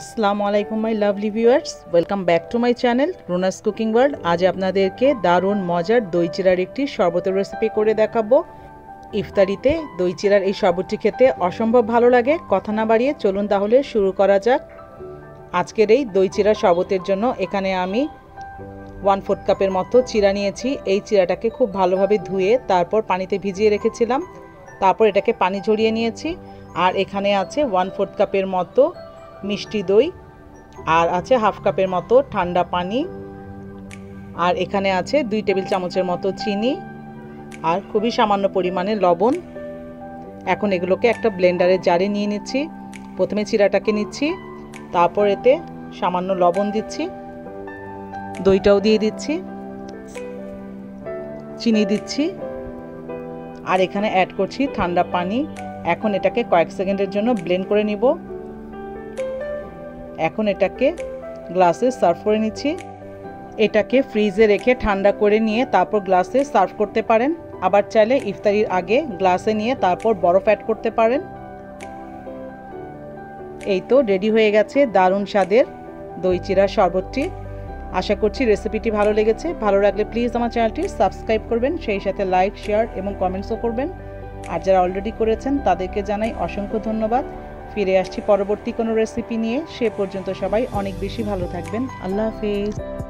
আসসালামু আলাইকুম my lovely viewers welcome back to my channel Rona's cooking world আজ আপনাদেরকে দারুণ মজার দই চিরার একটি শরবতের রেসিপি করে দেখাবো। ইফতারিতে দই চিরার এই শরবতটি খেতে অসম্ভব ভালো লাগে। কথা না বাড়িয়ে চলুন তাহলে শুরু করা যাক। আজকের এই দই চিরা শরবতের জন্য এখানে আমি ওয়ান ফোর্থ কাপের মতো চিরা নিয়েছি। এই চিরাটাকে খুব ভালোভাবে ধুয়ে তারপর পানিতে ভিজিয়ে রেখেছিলাম। তারপর এটাকে পানি ঝরিয়ে নিয়েছি। আর এখানে আছে ওয়ান ফোর্থ কাপের মতো মিষ্টি দই, আর আছে হাফ কাপের মতো ঠান্ডা পানি, আর এখানে আছে দুই টেবিল চামচের মতো চিনি, আর খুবই সামান্য পরিমাণে লবণ। এখন এগুলোকে একটা ব্লেন্ডারের জারে নিয়ে নিচ্ছি। প্রথমে চিরাটাকে নিচ্ছি, তারপর এতে সামান্য লবণ দিচ্ছি, দইটাও দিয়ে দিচ্ছি, চিনি দিচ্ছি, আর এখানে অ্যাড করছি ঠান্ডা পানি। এখন এটাকে কয়েক সেকেন্ডের জন্য ব্লেন্ড করে নিব। এখন এটাকে গ্লাসে সার্ভ করে নিচ্ছি। এটাকে ফ্রিজে রেখে ঠান্ডা করে নিয়ে তারপর গ্লাসে সার্ভ করতে পারেন। আবার চাইলে ইফতারির আগে গ্লাসে নিয়ে তারপর বরফ অ্যাড করতে পারেন। এই তো রেডি হয়ে গেছে দারুণ স্বাদের দই চিরার শরবতটি। আশা করছি রেসিপিটি ভালো লেগেছে। ভালো লাগলে প্লিজ আমার চ্যানেলটি সাবস্ক্রাইব করবেন, সেই সাথে লাইক শেয়ার এবং কমেন্টসও করবেন। আর যারা অলরেডি করেছেন তাদেরকে জানাই অসংখ্য ধন্যবাদ। ফিরে আসছি পরবর্তী কোনো রেসিপি নিয়ে। সে পর্যন্ত সবাই অনেক বেশি ভালো থাকবেন। আল্লাহ হাফিজ।